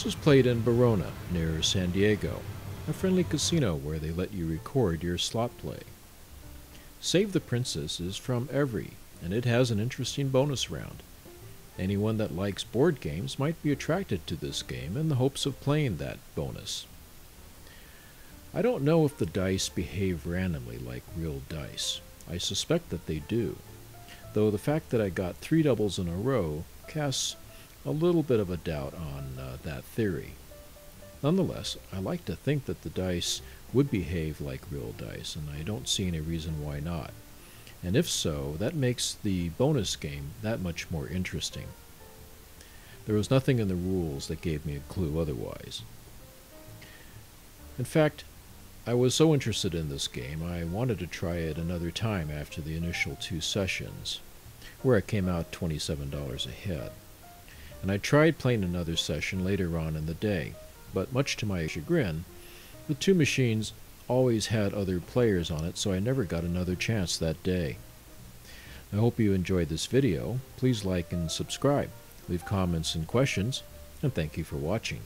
This was played in Barona, near San Diego, a friendly casino where they let you record your slot play. Save the Princess is from Everi, and it has an interesting bonus round. Anyone that likes board games might be attracted to this game in the hopes of playing that bonus. I don't know if the dice behave randomly like real dice. I suspect that they do, though the fact that I got three doubles in a row casts a little bit of a doubt on uh, that theory. Nonetheless, I like to think that the dice would behave like real dice, and I don't see any reason why not. And if so, that makes the bonus game that much more interesting. There was nothing in the rules that gave me a clue otherwise. In fact, I was so interested in this game, I wanted to try it another time after the initial two sessions, where it came out $27 a head. And I tried playing another session later on in the day, but much to my chagrin, the two machines always had other players on it, so I never got another chance that day. I hope you enjoyed this video. Please like and subscribe. Leave comments and questions, and thank you for watching.